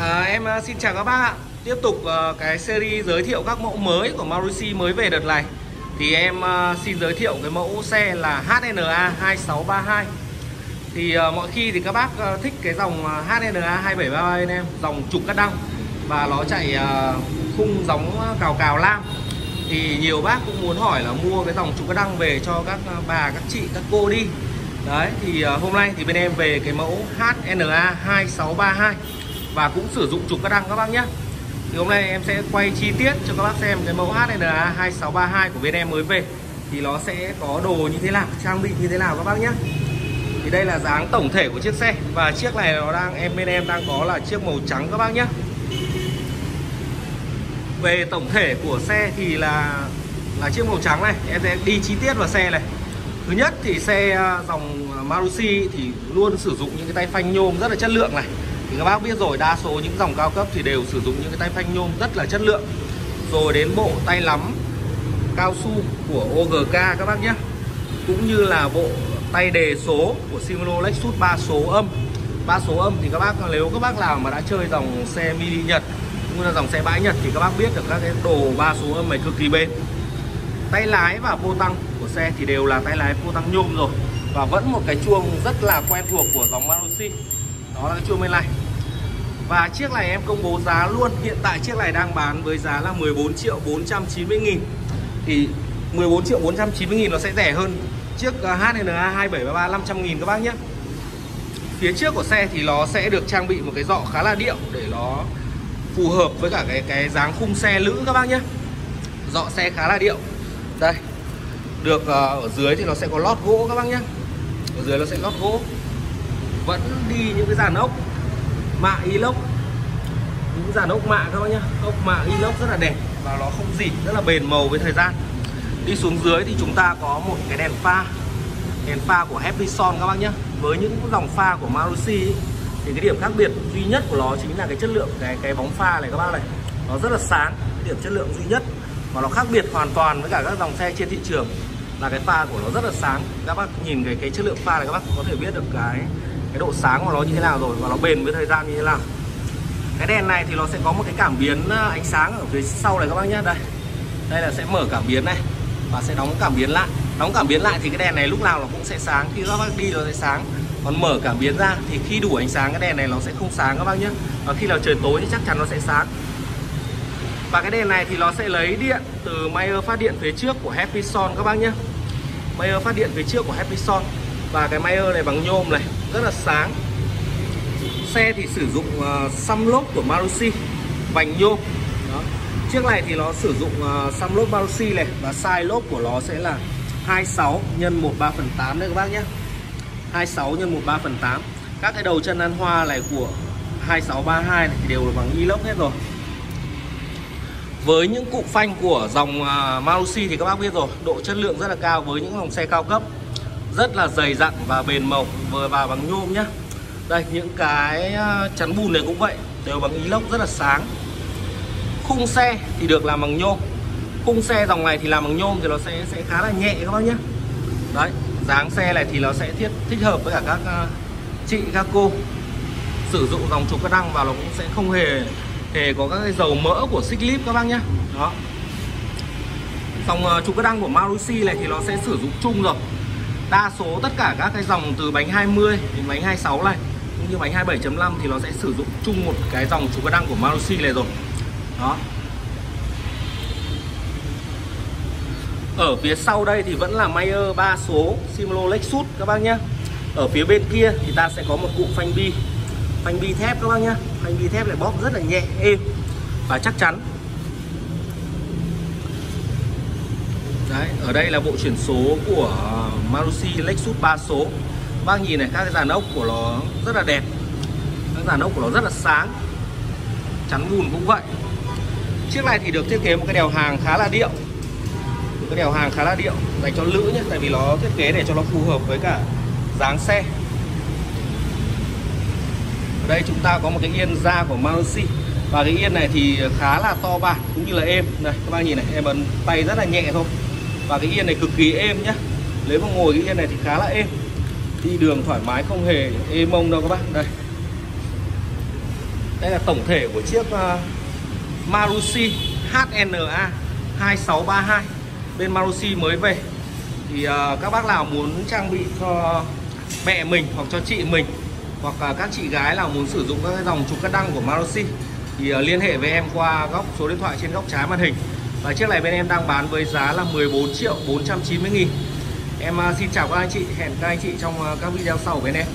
À, em à, xin chào các bác ạ. Tiếp tục à, cái series giới thiệu các mẫu mới của Marusi mới về đợt này. Thì em à, xin giới thiệu cái mẫu xe là HNA 2632 Thì mọi khi thì các bác thích cái dòng HNA 2733 anh em Dòng trục cắt đăng Và nó chạy khung giống cào cào lam. Thì nhiều bác cũng muốn hỏi là mua cái dòng trục cắt đăng về cho các bà, các chị, các cô đi. Đấy thì hôm nay thì bên em về cái mẫu HNA 2632 và cũng sử dụng trục cắt đăng các bác nhé. Thì hôm nay em sẽ quay chi tiết cho các bác xem cái mẫu HNA 2632 của bên em mới về. Thì nó sẽ có đồ như thế nào, trang bị như thế nào các bác nhé. Thì đây là dáng tổng thể của chiếc xe. Và chiếc này nó đang, em, bên em đang có là chiếc màu trắng các bác nhé. Về tổng thể của xe thì là là chiếc màu trắng này. Em sẽ đi chi tiết vào xe này. Thứ nhất thì xe à, dòng Marusi thì luôn sử dụng những cái tay phanh nhôm rất là chất lượng này thì các bác biết rồi, đa số những dòng cao cấp thì đều sử dụng những cái tay phanh nhôm rất là chất lượng. Rồi đến bộ tay lắm, cao su của OGK các bác nhé. Cũng như là bộ tay đề số của Shimano Lexus 3 số âm. 3 số âm thì các bác, nếu các bác nào mà đã chơi dòng xe mini Nhật, cũng như là dòng xe bãi Nhật thì các bác biết được các cái đồ 3 số âm này cực kỳ bền. Tay lái và vô tăng của xe thì đều là tay lái vô tăng nhôm rồi. Và vẫn một cái chuông rất là quen thuộc của dòng Maruti đó là cái chuông bên này và chiếc này em công bố giá luôn. Hiện tại chiếc này đang bán với giá là 14 triệu 490 nghìn. Thì 14 triệu 490 nghìn nó sẽ rẻ hơn. Chiếc HNA 2733 500 nghìn các bác nhé. Phía trước của xe thì nó sẽ được trang bị một cái dọ khá là điệu Để nó phù hợp với cả cái cái dáng khung xe lữ các bác nhé. Dọ xe khá là điệu. Đây, Được à, ở dưới thì nó sẽ có lót gỗ các bác nhé. Ở dưới nó sẽ lót gỗ. Vẫn đi những cái dàn ốc mạ inox những dàn ốc mạ các bác nhá. Ốc mạ inox rất là đẹp và nó không dỉ rất là bền màu với thời gian. Đi xuống dưới thì chúng ta có một cái đèn pha. Đèn pha của Happy Son các bác nhá. Với những dòng pha của Marusi ấy, thì cái điểm khác biệt duy nhất của nó chính là cái chất lượng cái cái bóng pha này các bác này. Nó rất là sáng cái điểm chất lượng duy nhất. Và nó khác biệt hoàn toàn với cả các dòng xe trên thị trường là cái pha của nó rất là sáng. Các bác nhìn cái cái chất lượng pha này các bác có thể biết được cái cái độ sáng của nó như thế nào rồi và nó bền với thời gian như thế nào. Cái đèn này thì nó sẽ có một cái cảm biến à, ánh sáng ở phía sau này các bác nhé. Đây đây là sẽ mở cảm biến này và sẽ đóng cảm biến lại. Đóng cảm biến lại thì cái đèn này lúc nào nó cũng sẽ sáng. Khi các bác đi nó sẽ sáng. Còn mở cảm biến ra thì khi đủ ánh sáng, cái đèn này nó sẽ không sáng các bác nhé. Và khi nào trời tối thì chắc chắn nó sẽ sáng. Và cái đèn này thì nó sẽ lấy điện từ Mayer phát điện phía trước của Happy Son các bác nhé. Mayer phát điện phía trước của Happy Son và cái Mayer này bằng nhôm này rất là sáng. Xe thì sử dụng uh, xăm lốp của Marusi vành nhôm. Đó. chiếc này thì nó sử dụng uh, xăm lốp Marusi này và size lốp của nó sẽ là 26 nhân 13 phần 8 đấy các bác nhé. 26 nhân 13 phần 8 các cái đầu chân ăn hoa này của 2632 này thì đều là bằng inox hết rồi. Với những cụm phanh của dòng ờ, uh, Marusi thì các bác biết rồi độ chất lượng rất là cao với những dòng xe cao cấp rất là dày dặn và bền màu. Vừa vào bằng nhôm nhá. Đây, những cái à, chắn bùn này cũng vậy. Đều bằng inox rất là sáng. Khung xe thì được làm bằng nhôm. Khung xe dòng này thì làm bằng nhôm thì nó sẽ sẽ khá là nhẹ các bác nhé đấy, dáng xe này thì nó sẽ thiết, thích hợp với cả các à, chị, các cô. Sử dụng dòng trục cắt đăng vào nó cũng sẽ không hề hề có các cái dầu mỡ của xích lip các bác nhé đó. Dòng à, trục cắt đăng của Marusi này thì nó sẽ sử dụng chung rồi đa số tất cả các cái dòng từ bánh 20 đến bánh 26 này, cũng như bánh 27.5 thì nó sẽ sử dụng chung một cái dòng trục cắt đăng của Marusi này rồi. Đó. Ở phía sau đây thì vẫn là Mayer 3 số Simlo Lexus các bác nhé ở phía bên kia thì ta sẽ có một cụm phanh bi phanh bi thép các bác nhé phanh bi thép này bóp rất là nhẹ, êm và chắc chắn Đấy, ở đây là bộ chuyển số của Maruti Lexus 3 số. Bác nhìn này, các cái dàn ốc của nó rất là đẹp. Các dàn ốc của nó rất là sáng. Chắn bùn cũng vậy. Chiếc này thì được thiết kế một cái đèo hàng khá là điệu. Một cái đèo hàng khá là điệu dành cho nữ nhé Tại vì nó thiết kế để cho nó phù hợp với cả dáng xe. Ở đây chúng ta có một cái yên da của Maruti Và cái yên này thì khá là to bản cũng như là êm. Đây các bác nhìn này, em ấn tay rất là nhẹ thôi và cái yên này cực kỳ êm nhá. Nếu mà ngồi cái yên này thì khá là êm. Đi đường thoải mái không hề êm mông đâu các bác. Đây. Đây là tổng thể của chiếc ờ, uh, Marusi HNA 2632 Bên Marusi mới về. Thì uh, các bác nào muốn trang bị cho mẹ mình hoặc cho chị mình Hoặc uh, các chị gái nào muốn sử dụng các cái dòng trục cắt đăng của Marusi Thì uh, liên hệ với em qua góc số điện thoại trên góc trái màn hình. Và chiếc này bên em đang bán với giá là 14 triệu 490 nghìn. Em à, xin chào các anh chị, hẹn các anh chị trong à, các video sau của bên em.